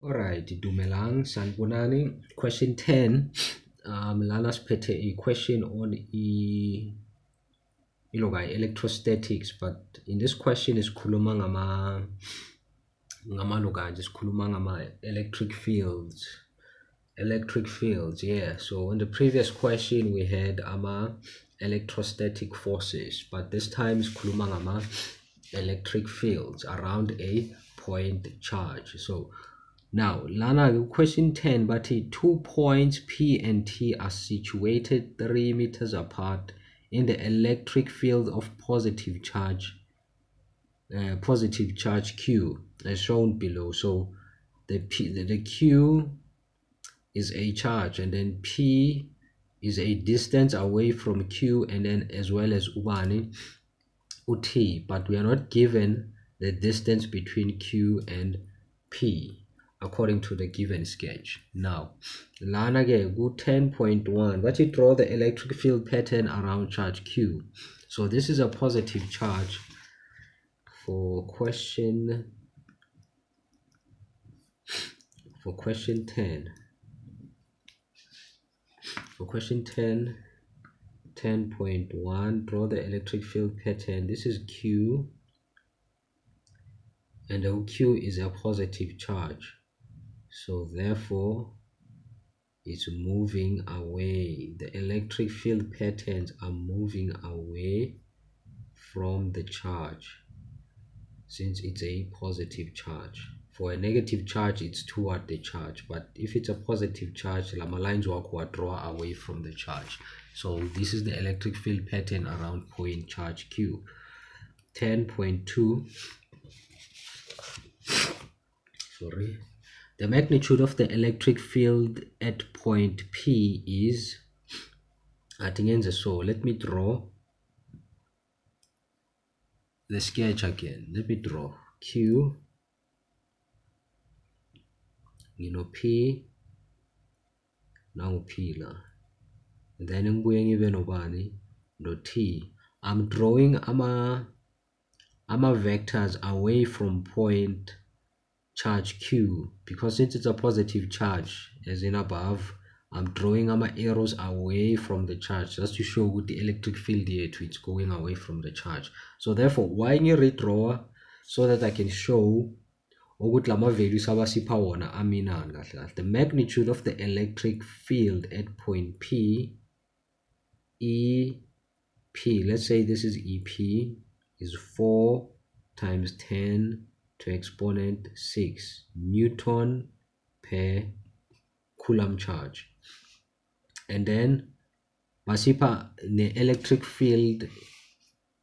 Alright, dumelang, sanibonani. Question 10. Um, lana siphethe a question on e iloka electrostatics but in this question isikhuluma ngama ngamaloka just sikhuluma ngama electric fields electric fields yeah so in the previous question we had ama electrostatic forces but this time sikhuluma ngama electric fields around a point charge so now, Lana, question 10, but two points P and T are situated 3 meters apart in the electric field of positive charge, uh, positive charge Q, as shown below. So, the, P, the, the Q is a charge, and then P is a distance away from Q, and then as well as ubani, UT, but we are not given the distance between Q and P according to the given sketch. Now, lana ke ku 10.1 but you draw the electric field pattern around charge Q. So this is a positive charge for question for question 10. For question 10 10.1 draw the electric field pattern. This is Q and Q is a positive charge so therefore it's moving away. The electric field patterns are moving away from the charge since it's a positive charge. For a negative charge it's toward the charge but if it's a positive charge lama lines will draw away from the charge. So this is the electric field pattern around point charge q. 10.2 sorry the magnitude of the electric field at point P is At atingenze so let me draw the sketch again. Let me draw Q you know P now P la. Then nobani? No T. I'm drawing ama ama vectors away from point charge q. Because since it's a positive charge as in above i'm drawing my arrows away from the charge just to show what the electric field here to it's going away from the charge. So therefore why you redraw so that i can show ukuthi the magnitude of the electric field at point p ep let's say this is ep is 4 times 10 to exponent 6 Newton per Coulomb charge. And then Masipa the electric field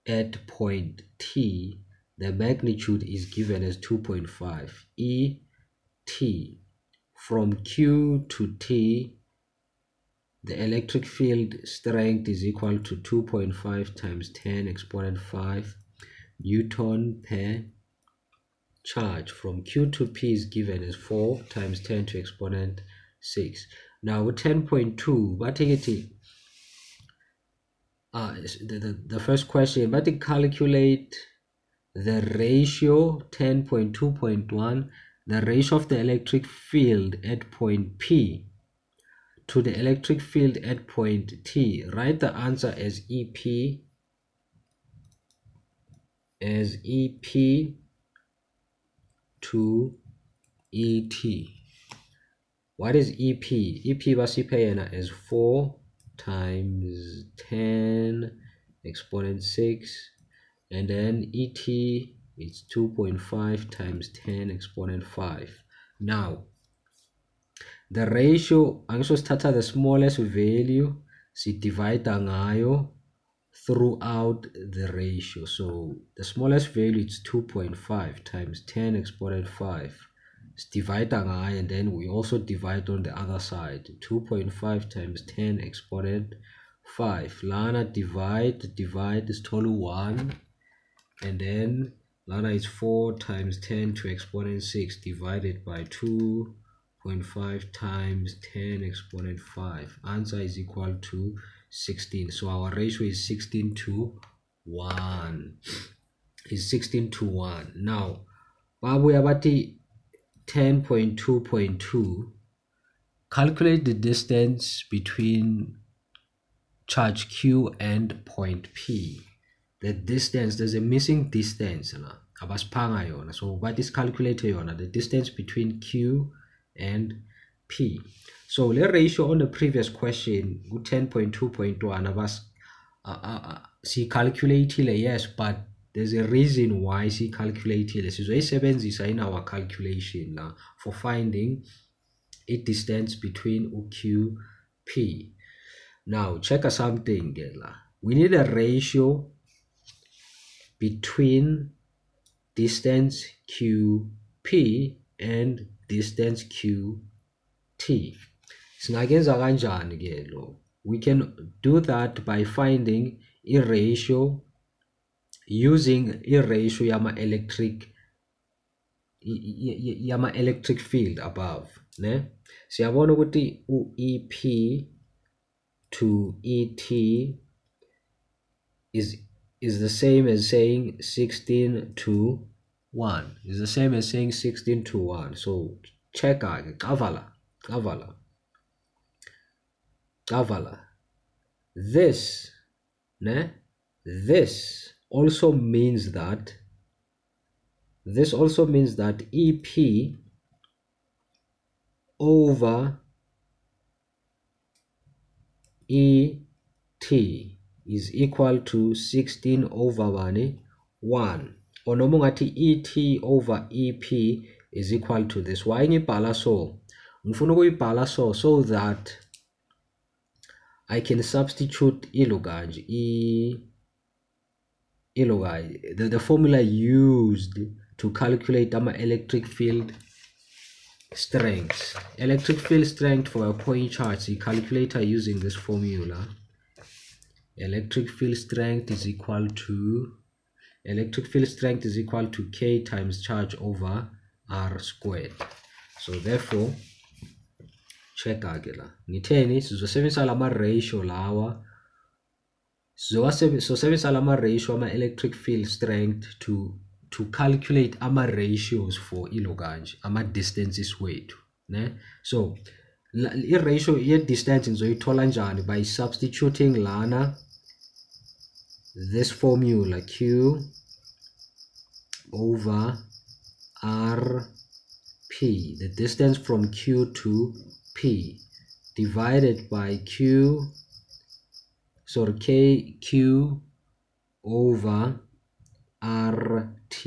at point T, the magnitude is given as 2.5 E T. From Q to T, the electric field strength is equal to 2.5 times 10 exponent 5 Newton per charge from Q to P is given as 4 times 10 to exponent 6. Now with 10.2, but it uh, the, the, the first question, but to calculate the ratio 10.2.1, the ratio of the electric field at point P to the electric field at point T. Write the answer as EP as EP to ET. What is EP? EP basipayana is 4 times 10 exponent 6 and then ET is 2.5 times 10 exponent 5. Now, the ratio, angisosithatha the smallest value, divide ngayo throughout the ratio. So the smallest value is 2.5 times 10 exponent 5. It's divide and then we also divide on the other side. 2.5 times 10 exponent 5. Lana divide, divide is total 1. And then Lana is 4 times 10 to exponent 6 divided by 2.5 times 10 exponent 5. Answer is equal to 16 so our ratio is 16 to 1 is 16 to 1 now babuya bathi 10.2.2 calculate the distance between charge q and point p. The distance there's a missing distance na? Abasiphanga yona. So what is calculated yona? The distance between q and p. So le ratio on the previous question ku 10.2.1 abas uh, uh, uh, siyicalculatile yes but there's a reason why siyicalculatile sizoyisebenzisa in our calculation la for finding a distance between p. Now check something we need a ratio between distance qp and distance qt singakenza lo we can do that by finding a ratio using a ratio yama electric yama electric field above ne? Siyabona ukuthi u-EP to ET is is the same as saying 16 to 1 is the same as saying 16 to 1 so check out kavala kavala. Kavala. This ne? This also means that this also means that EP over ET is equal to 16 over 1 1 or noma ungathi ET over EP is equal to this. Why ngibhala so ngifuna so so that I can substitute ilo kanje i ilo the, the formula used to calculate ama electric field strength. Electric field strength for a point charge you calculator using this formula electric field strength is equal to electric field strength is equal to k times charge over r squared. So therefore check-ke la ngitheni sizosebenzisa lama ratio lawa? Sizosebenzisa lama ratio ama electric field strength to to calculate ama ratios for ilo kanje ama distances wethu ne? So i ratio ye distance ngizoyithola njani? By substituting lana this formula q over r p the distance from q to p divided by q sorry kq over rt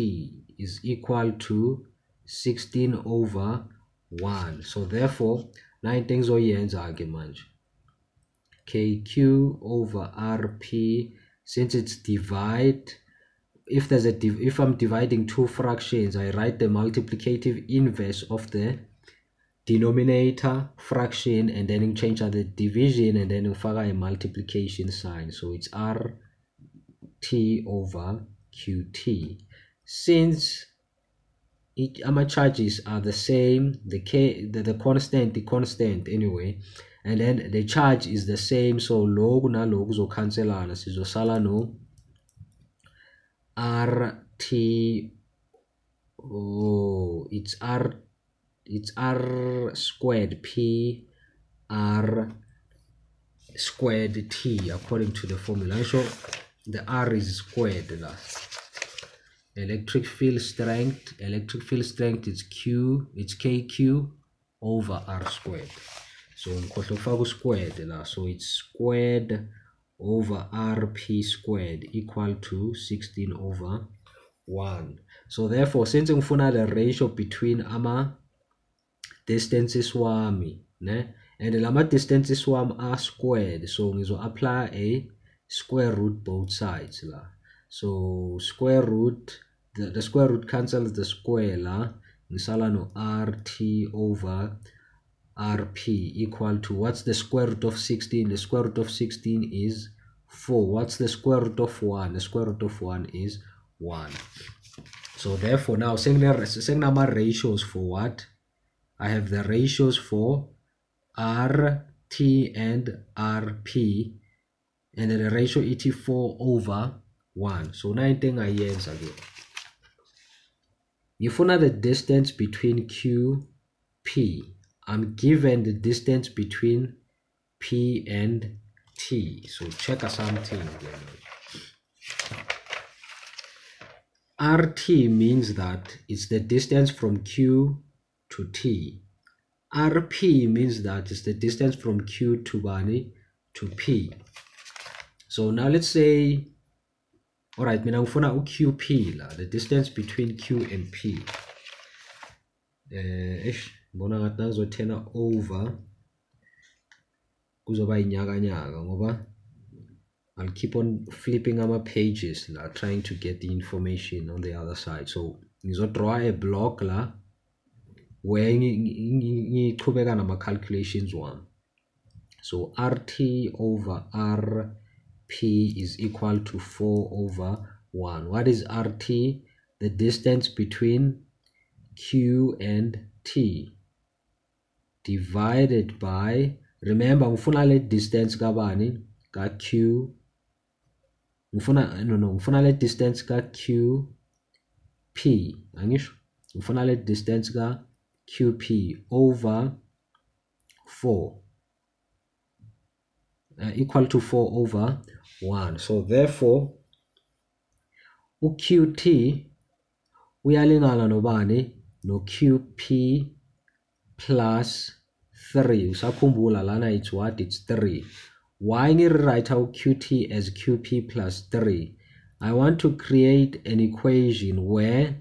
is equal to 16 over 1 so therefore nine things oyenza-ke manje kq over rp since it's divide if there's a if i'm dividing two fractions i write the multiplicative inverse of the denominator fraction and then you change the division and then ngifaka a multiplication sign. So it's r t over qt since it, our charges are the same the k the, the constant the constant anyway and then the charge is the same. So loku naloku kuzokhanselana sizosala no rt oh it's r it's r squared p r squared t according to the formula. So the r is squared la electric field strength electric field strength is q it's kq over r squared. So squared so it's squared over rp squared equal to 16 over 1 so therefore since ngifuna the ratio between ama distances wami ne? And lama distances wami are squared. So ngizo apply a square root both sides la. So square root the, the square root cancels the square la. Ngisala no rt over rp equal to what's the square root of 16 the square root of 16 is 4 what's the square root of 1 the square root of 1 is 1 so therefore now my ratios for what i have the ratios for rt and rp and the ratio et4 over 1 so 9 thing i use again ngifuna the distance between q p. I'm given the distance between p and t. So check something rt means that it's the distance from q to t. Rp means that it's the distance from q to bani to p. So now let's say alright mina ngifuna uqp the distance between q and p. Eh ish ngibona ngathi nangizothena over kuzoba inyakanyaka ngoba I'll keep on flipping ama pages la trying to get the information on the other side. So ngizodraw a block la where ngichubeka nama calculations wami. So rt over r P is equal to 4 over 1. What is RT? The distance between Q and T divided by remember ngifuna distance kabani? Ka Q. Ngifuna no no ngifuna distance ka Q P. Angisho? Ngifuna distance ka QP over 4 uh, equal to 4 over 1 so therefore uqt uyalingana nobani? noqp plus 3 usakhumbula lana it's what? It's 3 why ngiriwrite uqt as qp plus 3 i want to create an equation where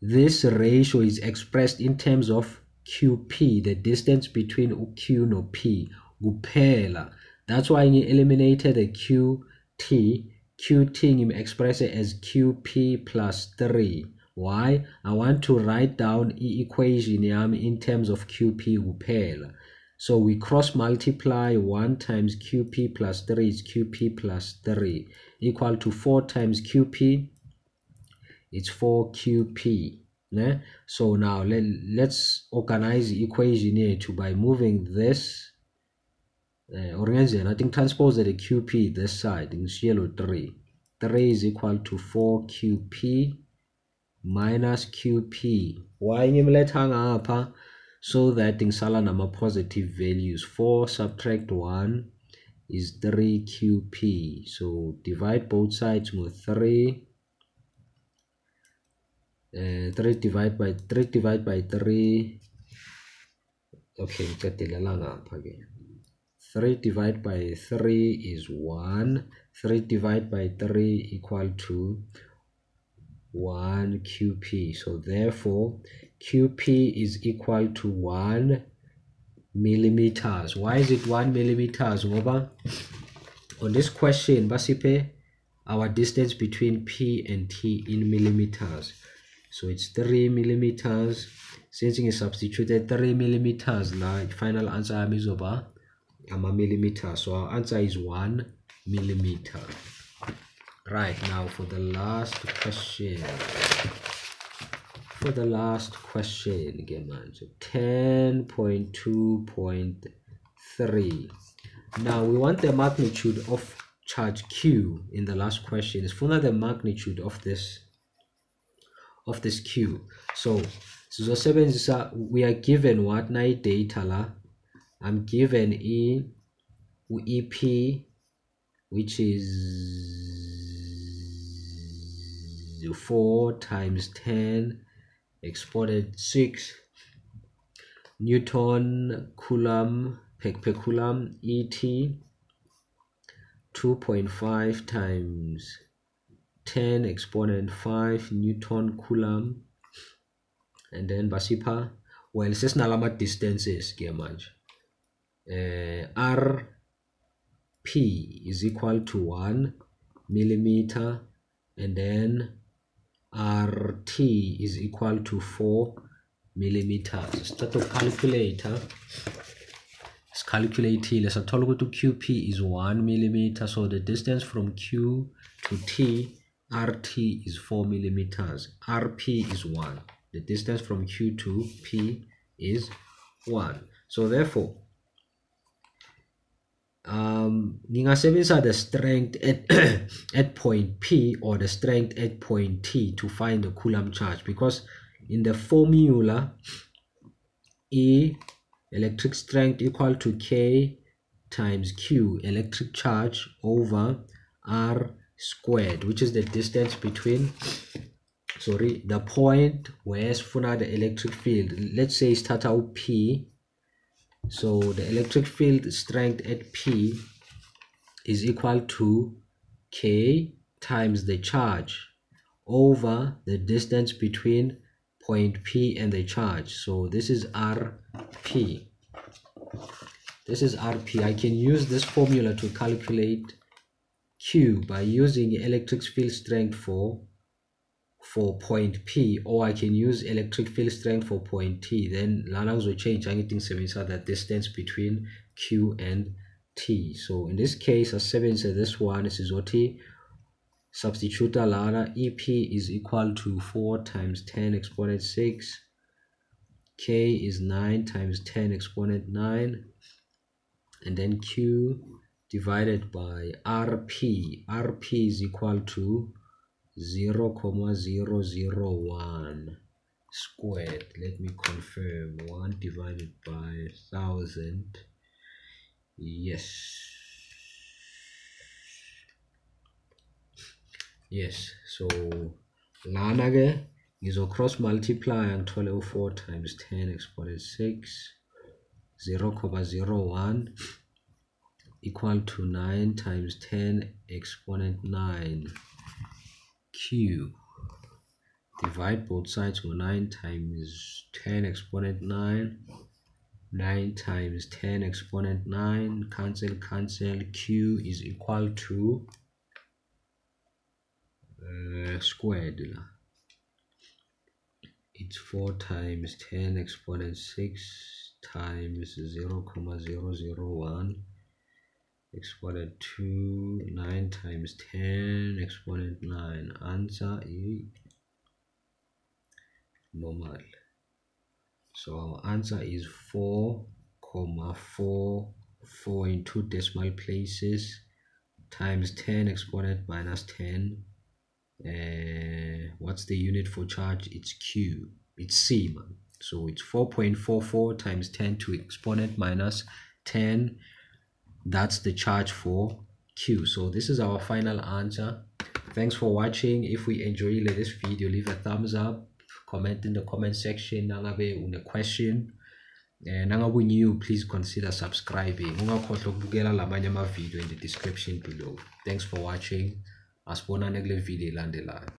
this ratio is expressed in terms of qp the distance between q no p kuphela. That's why you eliminated the qt qt express it as qp plus 3 why? I want to write down the equation in terms of qp kuphela. So we cross multiply 1 times qp plus 3 is qp plus 3 equal to 4 times qp it's 4qp né? so now let, let's organize the equation here to by moving this uh, organizing I think transpose the qp this side in yellow 3 3 is equal to 4 qp minus qp why ngimletha ngapha? So that ngisala nama positive values 4 subtract 1 is 3 qp so divide both sides with 3 uh, 3 divided by 3 divided by 3 okay ngicedela ngapha ke 3 divided by 3 is 1 3 divided by 3 equal to 1 qp so therefore qp is equal to 1 millimeters. Why is it 1 millimeters over on this question basiphe our distance between p and t in millimeters so it's 3 millimeters. Since substituted 3 millimeters. La final answer yami izoba a millimeter so our answer is one millimeter. Right now for the last question. For the last question again man so 10.2.3 now we want the magnitude of charge q in the last question. Is for the magnitude of this of this q so so sizosebenzisa we are given what? Night data la. I'm given E EP which is 4 times 10 exponent 6 Newton Coulomb per, per Coulomb ET 2.5 times 10 exponent 5 Newton Coulomb and then basipha well sesinalama distances ke manje uh, rp is equal to 1 millimeter and then rt is equal to 4 millimeters. Start to calculate sicalculate sathola ukuthi qp is 1 millimeter so the distance from q to t rt is 4 millimeters. Rp is 1 the distance from q to p is 1 so therefore um ngingasebenzisa the strength at at point p or the strength at point t to find the coulomb charge because in the formula e electric strength equal to k times q electric charge over r squared which is the distance between sorry the point where sifuna the electric field let's say start out p. So the electric field strength at p is equal to k times the charge over the distance between point p and the charge. So this is rp this is rp i can use this formula to calculate q by using electric field strength for for point P or I can use electric field strength for point T. Then lana will change anything sebenzisa the distance between Q and T. So in this case asebenzise this one this is sizothi substitute lana EP is equal to 4 times 10 exponent 6 K is 9 times 10 exponent 9 and then Q divided by RP RP is equal to 0 comma 001 squared. Let me confirm. 1 divided by 1000 yes. Yes. So lana ke cross multiply ngithole u4 times 10 exponent 6 0 comma 01 equal to 9 times 10 exponent 9 q divide both sides with 9 times 10 exponent 9 9 times 10 exponent 9 cancel cancel q is equal to uh, squared. It's 4 times 10 exponent 6 times 0 comma 001 exponent 2 9 times 10 exponent 9 answer is normal. So our answer is 4 comma 4 4 in two decimal places times 10 exponent minus 10 uh, what's the unit for charge? It's q. It's c man. So it's 4.44 times 10 to exponent minus 10 that's the charge for q. So this is our final answer. Thanks for watching. If we enjoy this video leave a thumbs up comment in the comment section nangabe une question. Eh nangabe new please consider subscribing. Ungakhohlwa ukubukela lamanye ama video in the description below. Thanks for watching. Asibonane kule video elandelayo